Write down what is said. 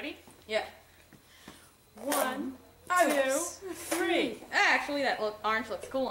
Ready? Yeah. One, oh, two, three. Actually, that look, orange looks cool.